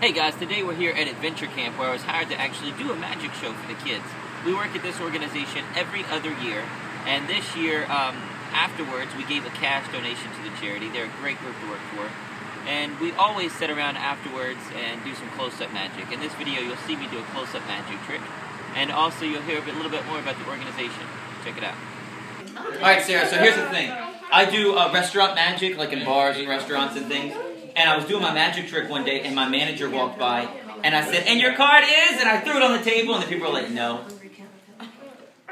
Hey guys, today we're here at Adventure Camp where I was hired to actually do a magic show for the kids. We work at this organization every other year, and this year, um, afterwards, we gave a cash donation to the charity. They're a great group to work for. And we always sit around afterwards and do some close-up magic. In this video, you'll see me do a close-up magic trick. And also, you'll hear a, bit, a little bit more about the organization. Check it out. Alright, Sarah, so here's the thing. I do uh, restaurant magic, like in bars and restaurants and things. And I was doing my magic trick one day, and my manager walked by, and I said, and your card is? And I threw it on the table, and the people were like, no.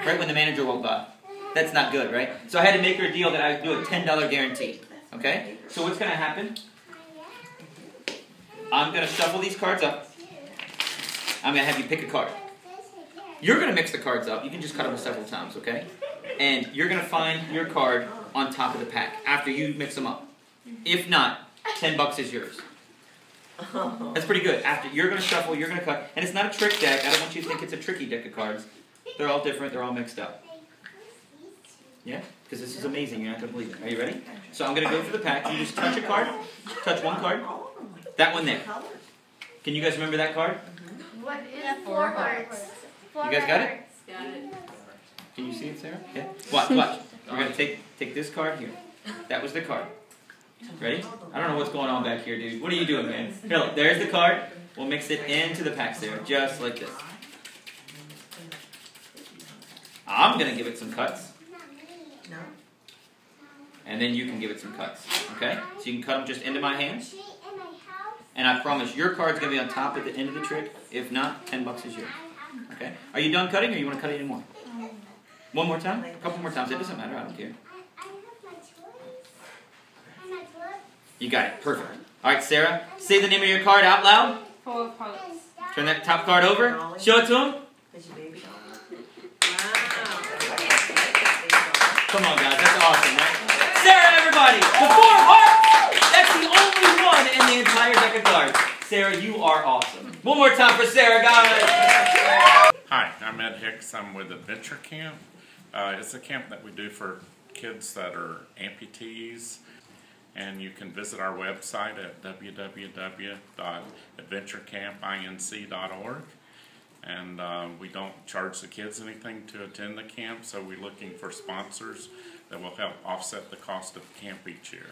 Right when the manager walked by. That's not good, right? So I had to make her a deal that I would do a $10 guarantee. Okay? So what's going to happen? I'm going to shuffle these cards up. I'm going to have you pick a card. You're going to mix the cards up. You can just cut them several times, okay? And you're going to find your card on top of the pack after you mix them up. If not, 10 bucks is yours. Oh. That's pretty good. After you're going to shuffle, you're going to cut. And it's not a trick deck. I don't want you to think it's a tricky deck of cards. They're all different. They're all mixed up. Yeah? Because this is amazing. You're not going to believe it. Are you ready? So I'm going to go through the pack. You just touch a card. Touch one card. That one there. Can you guys remember that card? What is four hearts? You guys got it? Got it. Can you see it, Sarah? Yeah. Watch, watch. We're going to take, take this card here. That was the card. Ready? I don't know what's going on back here, dude. What are you doing, man? Here, there's the card. We'll mix it into the pack, there, just like this. I'm going to give it some cuts. And then you can give it some cuts. Okay? So you can cut them just into my hands. And I promise your card's going to be on top at the end of the trick. If not, 10 bucks is yours. Okay? Are you done cutting or you want to cut any more? One more time? A couple more times. It doesn't matter. I don't care. You got it. Perfect. All right, Sarah. Say the name of your card out loud. Four of hearts. Turn that top card over. Show it to him. Come on, guys. That's awesome, right? Sarah, everybody. The four of hearts. That's the only one in the entire deck of cards. Sarah, you are awesome. One more time for Sarah, guys. Hi, I'm Ed Hicks. I'm with Adventure Camp. Uh, it's a camp that we do for kids that are amputees and you can visit our website at www.adventurecampinc.org. And uh, we don't charge the kids anything to attend the camp, so we're looking for sponsors that will help offset the cost of camp each year.